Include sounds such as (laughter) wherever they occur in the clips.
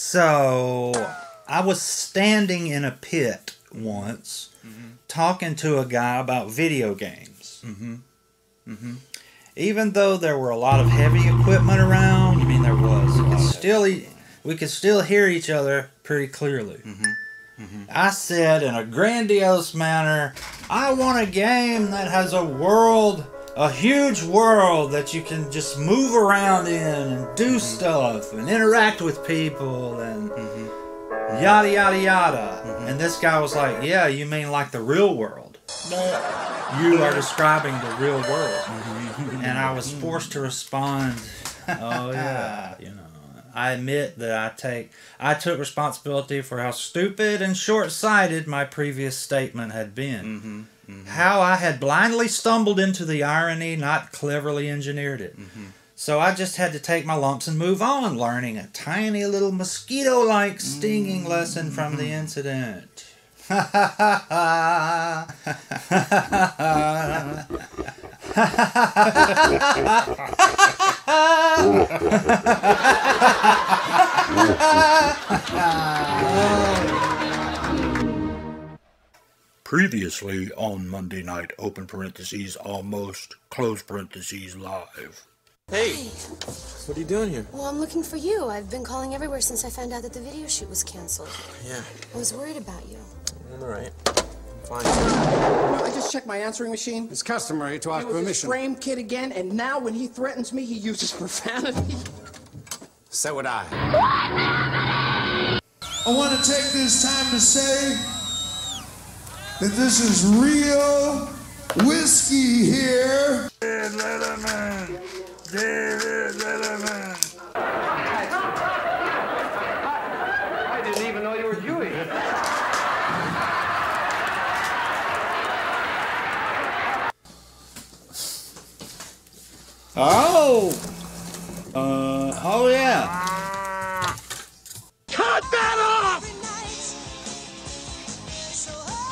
So I was standing in a pit once talking to a guy about video games. Mm-hmm. Mm-hmm. Even though there were a lot of heavy equipment around, You mean there was? we could still e- we could still hear each other pretty clearly. Mm-hmm. I said in a grandiose manner, I want a game that has a world, a huge world that you can just move around in and do mm-hmm. stuff and interact with people and mm-hmm. yada yada yada. Mm-hmm. And this guy was like, Yeah, you mean like the real world? You are describing the real world. And I was forced to respond, (laughs) Oh yeah, (laughs) you know. I admit that I take I took responsibility for how stupid and short-sighted my previous statement had been. Mm-hmm. How I had blindly stumbled into the irony, not cleverly engineered it. Mm-hmm. So I just had to take my lumps and move on, learning a tiny little mosquito-like stinging mm-hmm. lesson from the incident. (laughs) (laughs) (laughs) Previously on Monday night, open parentheses, almost, close parentheses, live. Hey, what are you doing here? Well, I'm looking for you. I've been calling everywhere since I found out that the video shoot was canceled. Yeah, I was worried about you. I'm alright. I'm fine. I just checked my answering machine. It's customary to He ask was a permission. frame kid again, and now when he threatens me, he uses (laughs) profanity. So would I. I want to take this time to say that this is real whiskey here. David Letterman! David Letterman! I didn't even know you were Jewish. Oh! Uh, oh yeah.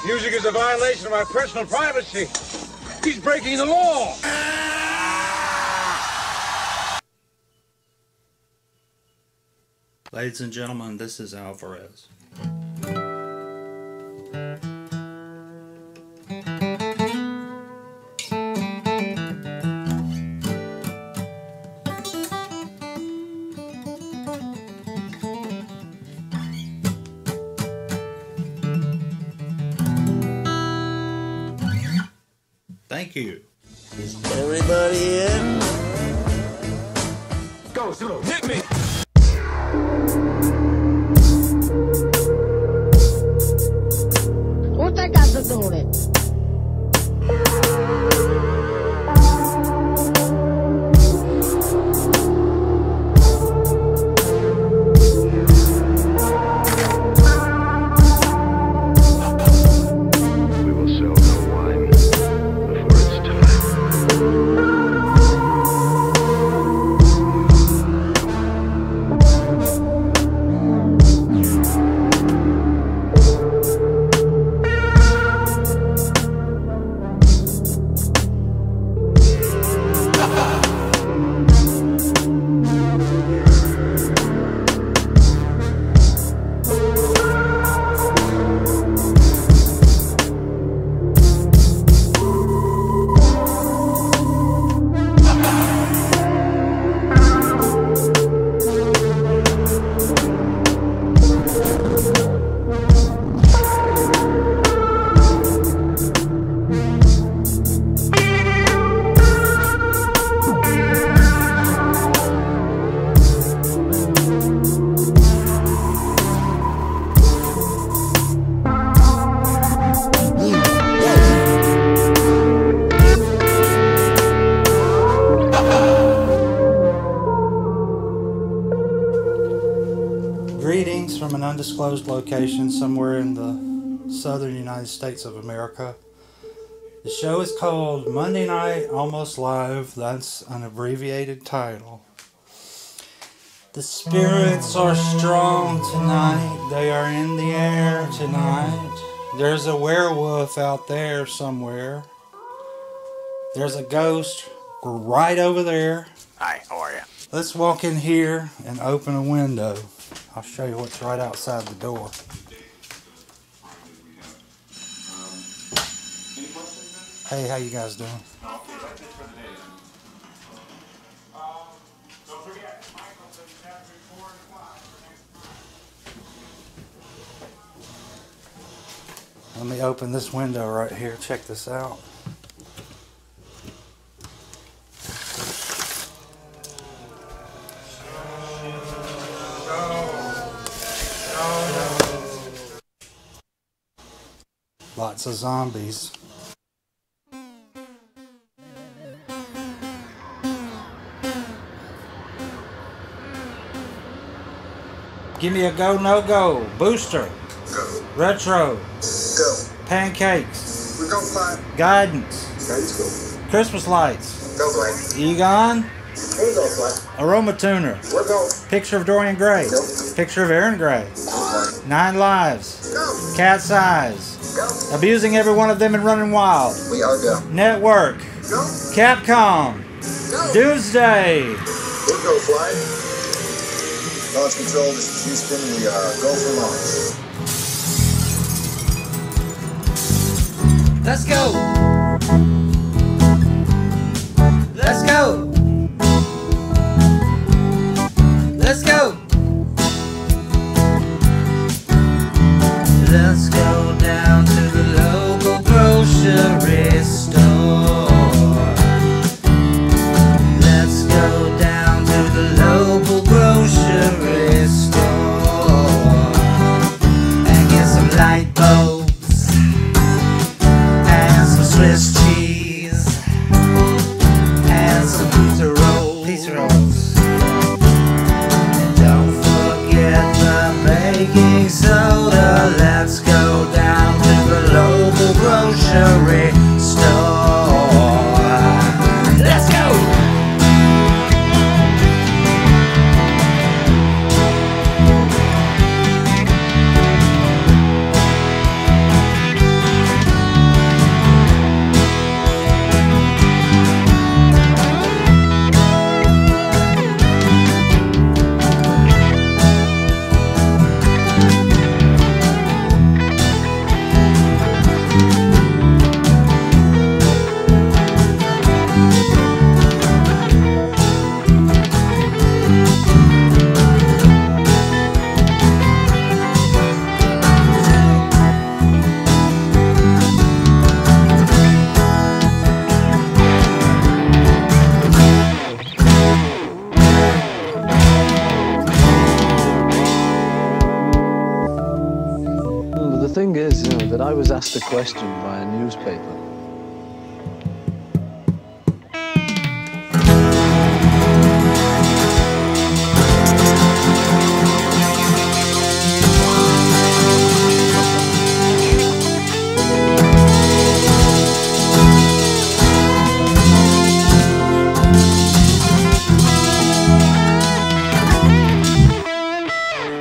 Music is a violation of my personal privacy. He's breaking the law. Ladies and gentlemen, this is Alvarez. Undisclosed location somewhere in the southern United States of America. The show is called Monday Night Almost Live. That's an abbreviated title. The spirits are strong tonight. They are in the air tonight. There's a werewolf out there somewhere. There's a ghost right over there. Hi, how are you? Let's walk in here and open a window. I'll show you what's right outside the door. Hey, how you guys doing? Let me open this window right here. Check this out. Lots of zombies. Give me a go, no go. Booster. Go. Retro. Go. Pancakes. We go fly. Guidance. Guidance go. Christmas lights. Go fly. Egon. Here you go fly. Aroma tuner. We're go. Picture of Dorian Gray. Nope. Picture of Aaron Gray. Go. Nine lives. Go. Cat's eyes. Go. Abusing every one of them and running wild. We are go. Network. Go. Capcom. Go. Doomsday. We're go fly. Launch control, this is Houston. We are go for launch. Let's go. Let's go. Was asked a question by a newspaper.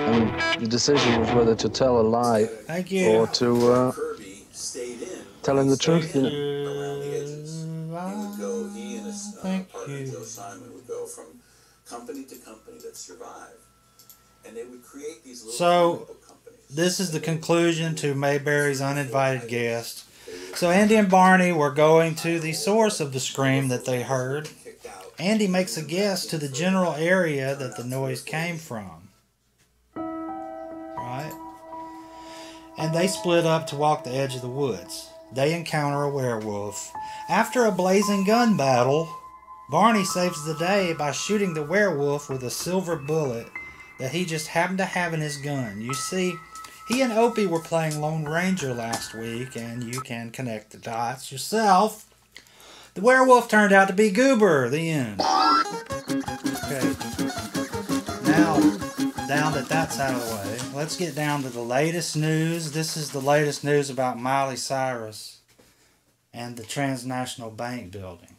And the decision was whether to tell a lie or to uh, tell him the truth. You know. Thank you. Joe Simon would go from company to company that survived, and they would create these little So, this is the conclusion to Mayberry's uninvited guest. So, Andy and Barney were going to the source of the scream that they heard. Andy makes a guess to the general area that the noise came from. Right? And they split up to walk the edge of the woods. They encounter a werewolf. After a blazing gun battle, Barney saves the day by shooting the werewolf with a silver bullet that he just happened to have in his gun. You see, he and Opie were playing Lone Ranger last week, and you can connect the dots yourself. The werewolf turned out to be Goober. The end. Okay. Now, now that that's out of the way, let's get down to the latest news. This is the latest news about Miley Cyrus and the Transnational Bank building.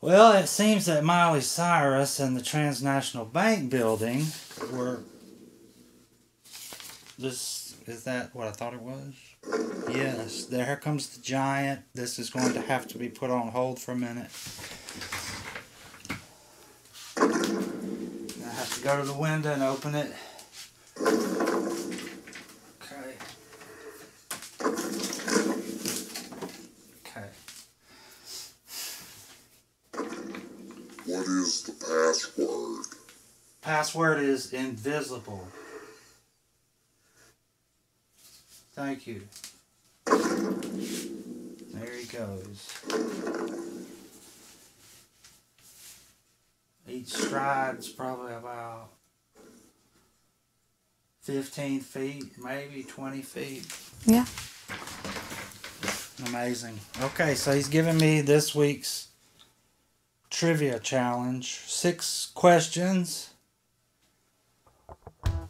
Well, it seems that Miley Cyrus and the Transnational Bank building were. This is that what I thought it was? Yes, there comes the giant. This is going to have to be put on hold for a minute. I have to go to the window and open it. Okay. Okay. What is the password? Password is invisible. Thank you. There he goes. Each stride's probably about 15 feet, maybe 20 feet. Yeah. Amazing. Okay, so he's giving me this week's trivia challenge. Six questions.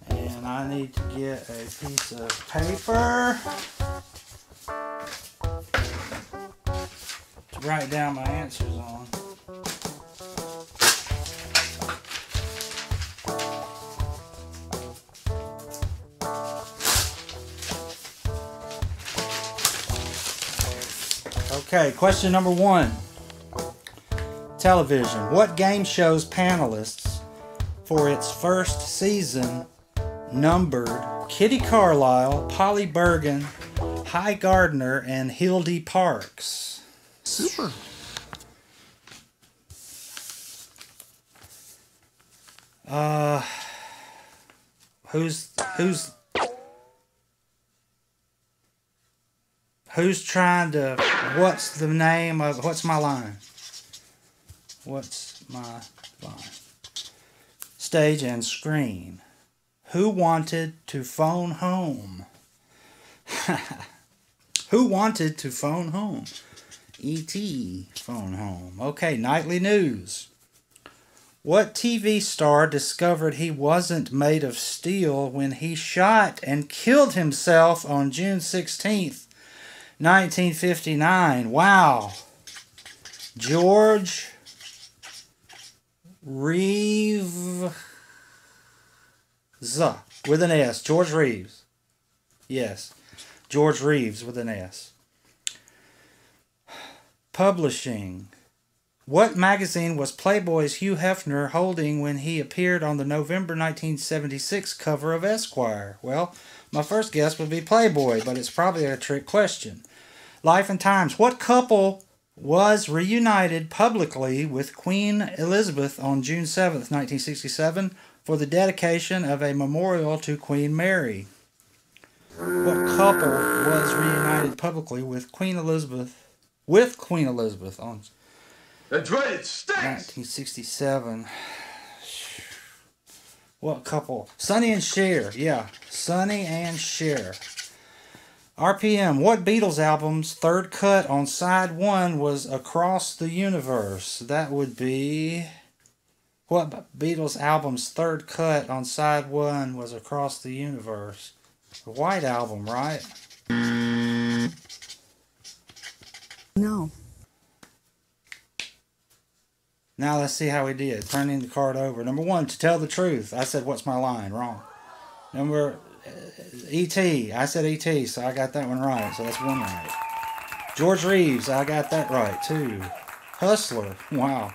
And I need to get a piece of paper to write down my answers on. Okay, question number one. Television. What game shows panelists for its first season numbered Kitty Carlisle, Polly Bergen, Hy Gardner, and Hildy Parks? Super. Uh, who's who's who's trying to? What's the name of? What's my line? What's my line? Stage and screen. Who wanted to phone home? (laughs) Who wanted to phone home? E.T. phone home. Okay, nightly news. What TV star discovered he wasn't made of steel when he shot and killed himself on June 16th, 1959? Wow. George Reeves. Uh, with an S. George Reeves. Yes. George Reeves with an S. Publishing. What magazine was Playboy's Hugh Hefner holding when he appeared on the November 1976 cover of Esquire? Well, my first guess would be Playboy, but it's probably a trick question. Life and Times. What couple was reunited publicly with Queen Elizabeth on June 7th, 1967, for the dedication of a memorial to Queen Mary? What couple was reunited publicly with Queen Elizabeth with Queen Elizabeth on The dreaded stinks! 1967. What couple? Sonny and Cher. Yeah, Sonny and Cher. RPM. What Beatles album's third cut on side one was Across the Universe? That would be. What Beatles album's third cut on side one was Across the Universe? The White Album, right? No. Now let's see how he did. Turning the card over. Number one, to tell the truth. I said, what's my line? Wrong. Number uh, E.T. I said E.T., so I got that one right. So that's one right. George Reeves, I got that right too. Hustler, (laughs) wow.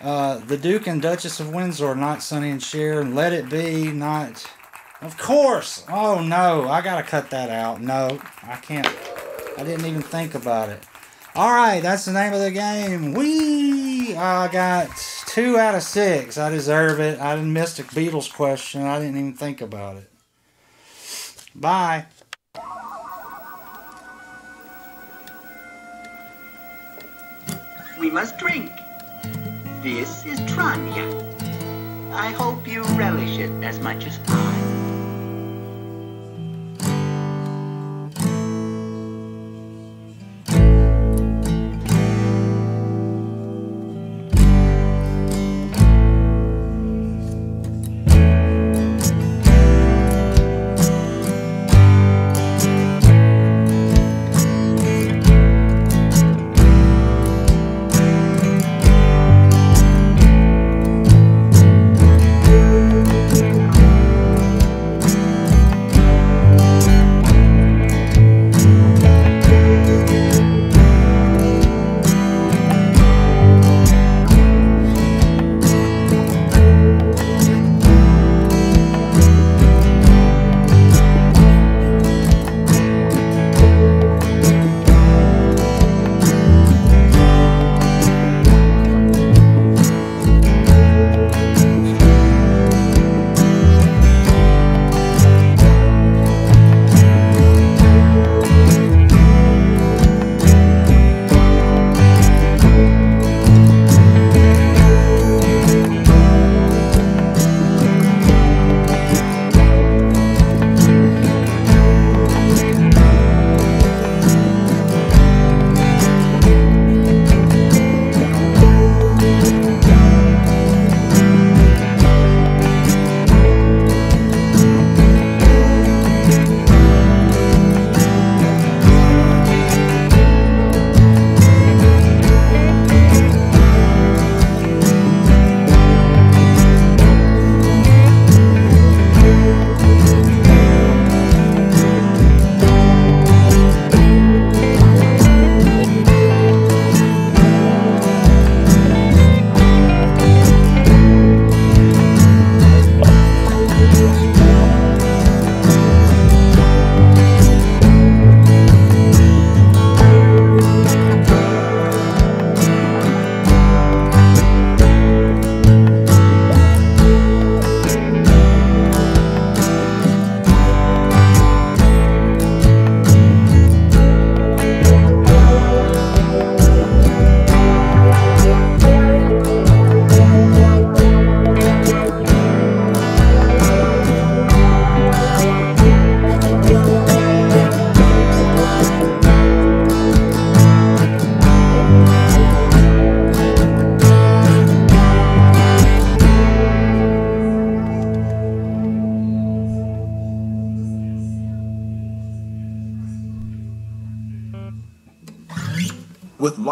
Uh, the Duke and Duchess of Windsor, not Sonny and Cher, and Let It Be, not. Of course! Oh no, I gotta cut that out. No, I can't. I didn't even think about it. Alright, that's the name of the game. I got two out of six. I deserve it. I didn't miss the Beatles question. I didn't even think about it. Bye. We must drink. This is Tranya. I hope you relish it as much as I.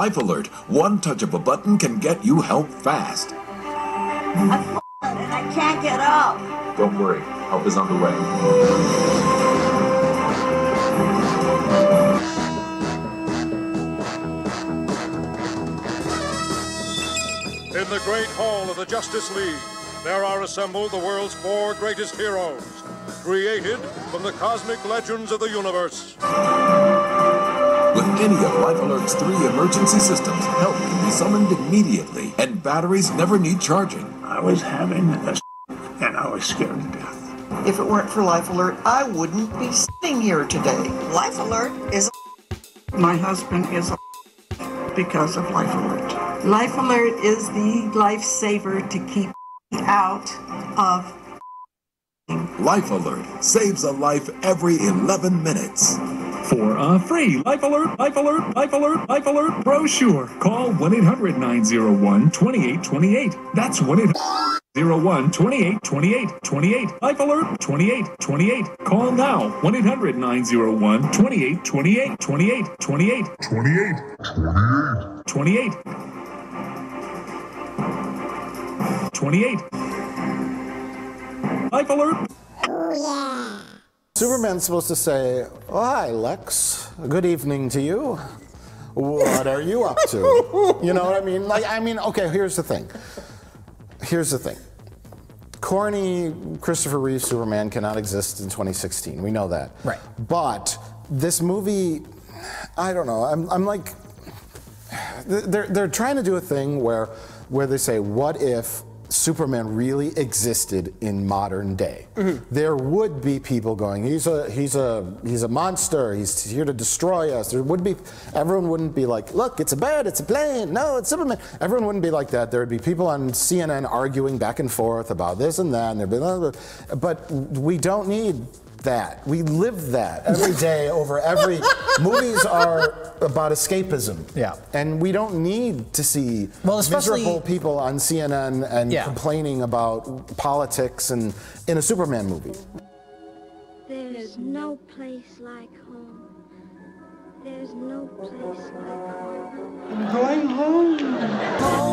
Life Alert, one touch of a button can get you help fast. I'm and I can't get up. Don't worry, help is on the way. In the great hall of the Justice League, there are assembled the world's four greatest heroes, created from the cosmic legends of the universe. With any of Life Alert's three emergency systems, help can be summoned immediately, and batteries never need charging. I was having a and I was scared to death. If it weren't for Life Alert, I wouldn't be sitting here today. Life Alert is My husband is a because of Life Alert. Life Alert is the lifesaver to keep out of. Life Alert saves a life every 11 minutes. For a free Life Alert, Life Alert, Life Alert, Life Alert brochure, call 1 800 901 2828. That's 1 800 01 2828 28. Life Alert 2828. Call now 1 800 901 2828 28 28 28 28 28. Life Alert. Superman's supposed to say, oh, Hi, Lex. Good evening to you. What are you up to? (laughs) you know what I mean? Like, I mean, okay, here's the thing. Here's the thing. Corny Christopher Reeve Superman cannot exist in 2016. We know that. Right. But this movie, I don't know. I'm, I'm like, they're, they're trying to do a thing where, where they say, what if Superman really existed in modern day? Mm-hmm. There would be people going, he's a, he's a, he's a monster. He's here to destroy us. There would be, everyone wouldn't be like, look, it's a bird, it's a plane. No, it's Superman. Everyone wouldn't be like that. There would be people on CNN arguing back and forth about this and that, and there'd be, blah, blah, blah. but we don't need that. We live that every day over every. (laughs) movies are about escapism. Yeah. And we don't need to see Well, especially- miserable people on CNN and Yeah. complaining about politics and in a Superman movie. There's no place like home. There's no place like home. I'm going home.